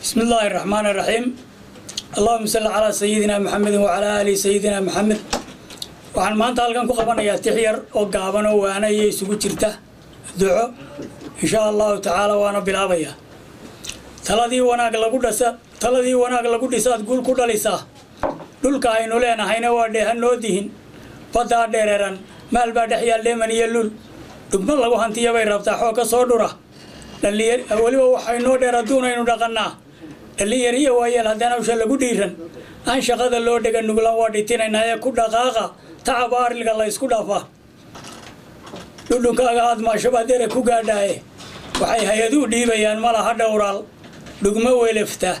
bismi illaahi raxmaan iraxiim allahuma salli calaa sayidina maxamedin wacalaa aali sayidina maxamed waxaan maanta halkan ku qabanayaa tix yar oo gaaban oo waana iyo isugu jirta duco. Insha allahu tacaala waana bilaabayaa. Taladii wanaag lagu dhasa taladii wanaag lagu dhisaad guul ku dhalisaa. Dhulka aynu leenahayna waa dheehan noo dihin. Baddaa dheereeran maal baa dhex yaal dheeman iyo lul dhugma lagu hantiya bay rabtaa xoog ka soo dhura. Dhallinyar weliba waxay noo dheer adduunaynu dhaqannaa dhallinyar iyo waayeel haddaan hawsha lagu dhiiran. Aan shaqada loo dhega nuglan waa dhitinaynaa ee ku dhaqaaqa. Tacab aarliga la ysku dhaafaa dhudhunkaaga aad maashabaa dere ku gaadhaaye. Waxay hay'aduu dhiibayaan malaha dhowraal. Dhugmo welefta.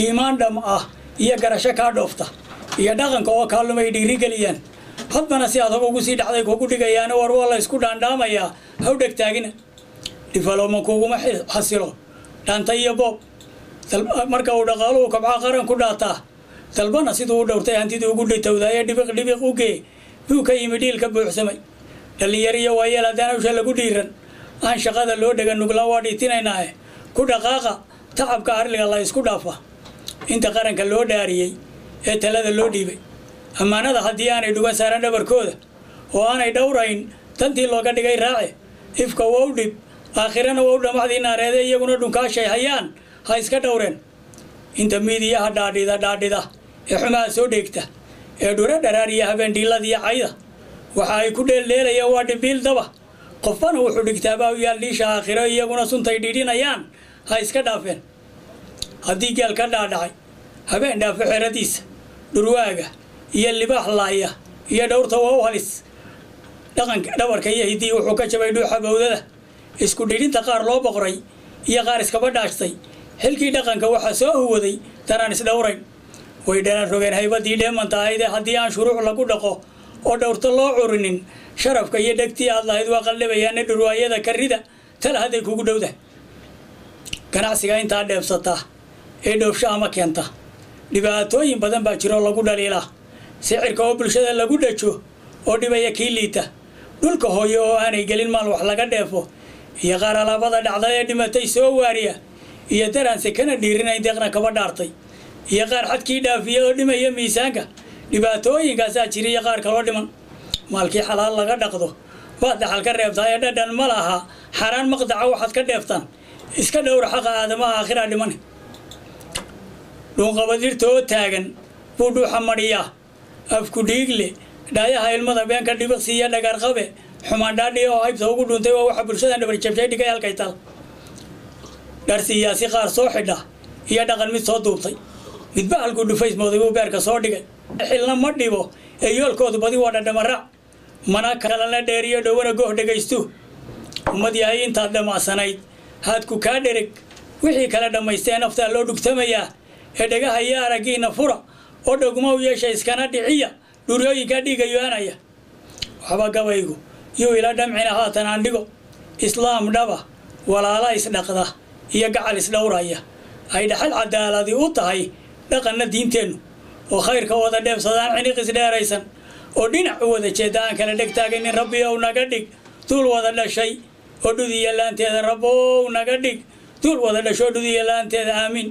Iimaan dham ah. Iyo garasho kaa dhoofta. Iyo dhaqanka oo kaalumay dhiirigeliyaan. Hadbana si adag ugu sii dhacday kugu dhigayaana war waa la dhaandhaamayaa haw dhegtaagina dhifalowma kuguma xasilo dhaanta iyo boob marka uu dhaqaaluhu kabcaa qaran ku dhaataa dalbana siduu u dhowrtay hantidii ugu dhitowdaayee dhibiq dhibiq ugee buu ka yimi dhiilka buuxsamay. Dhallinyar iyo waayeel haddaan hawsha lagu dhiiran. Aan shaqada loo dhega nuglan waa dhitinaynaae ku dhaqaaqa tacabka arliga la ysku dhaafa. Inta qaranka loo dhaariyey ee talada loo dhiibay. Ammaanada haddii aanay dhugan saaran dhabarkooda oo aanay dhowrayn dantii looga dhigay raace. Ifka wow dhib aakhirana wow dhamacdii naareede iyaguna dhunkaashay hayaan ha iska dhowreen inta miidiyaha dhaadhida dhaadhida ee xumaha soo dheegta ee dhure dharaariya habeen dhiiladiiyo cayda waxa ay ku dheeldheelayaan waa dhimbiil daba qofbana wuxuu dhigtaabaa u yaal dhiisha aakhiro iyaguna suntay dhidhinayaan ha iska dhaafeen haddii geel ka dhaadhacay habeen dhaafo xeradiisa dhurwaaga iyo libaax laaya iyo dhowrta waa u halis dhaqanka dhabarka iyo hiddii wuxuu ka jabay dhuuxa bawdada isku dhidhinta qaar loo boqray iyo qaar iskaba dhaashtay xilkii dhaqanka waxaa soo huwaday tanaan isdhowrayn way dhalan rogeen haybadii dheemanta ahaydee haddii aan shuruuc lagu dhaqo oo dhowrto loo curinin sharafka iyo dhegtii aad lahayd waa qallibayaana dhurwaayada karrida tala hadday kugu dhowda. Ganacsiga intaa dheebsataa ee dhoofsho ama keenta dhibaatooyin badan baa jiroo lagu dhaliilaa sicirka oo bulshada lagu dhajo oo dhibaya kii liita dhulka hooyo oo aanay gelin maal wax laga dheefo iyo qaar alaabada dhacda ee dhimatay soo waariya iyo daraanse kana dhiirinayn deeqna kaba dhaartay. Iyo qaar xadkii dhaafiya oo dhimaya miisaanka dhibaatooyinkaasaa jira iyo qaar kaloo dhiman. Maalkii xalaal laga dhaqdo waad dhaxal ka reebtaa ee dhadhan ma laha xaaraan maqdaca waxaad ka dheeftaan. Iska dhowra xaqa aadamaha aakhiraa dhiman. Dhuunqabadhirta oo taagan buu dhuuxa madhiyaa afku dhiigle dhaayaha ilmada beenka dhibiqsi iyo dhagarqabe xumaandhaadhi oo haybta ugu dhuuntay waa waxa bulshadan dhabarjabshay dhigay halkay tal dharsiyaasi qaar soo xidha iyo dhaqan mid soo duubtay. Midba halkuu dhufays mooday buu beerka soo dhigay. Xilna ma dhibo ee yoolkoodu badi waa dhadhamarac mana kalana dheeriyo dhowana gooh dhegaystu. Ummad yahay intaad dhammacsanayd haadku kaa dhereg wixii kala dhammaystee naftaa loo dhugtamayaa. Ee dhagaha iyo araggiina fura. Oo dhogma u yeesha iskana dhiciya. Dhuryooyinkaa dhiigayo anaya waxba gabaygu yuu ila dhamcina haatan aan dhigo. Islaam dhaba walaala isdhaqda iyo gacal isdhowraya ay dhaxal cadaaladi u tahay dhaqanna diinteennu oo khayrka wada dheebsadaan ciniq isdheeraysan oo dhinac u wada jeeda aan kala dheg rabbi ow naga dhig. Duul wada dhashay oo dhudiya laanteeda rabbow naga dhig. Duul wada dhasho dhudiya laanteeda aamiin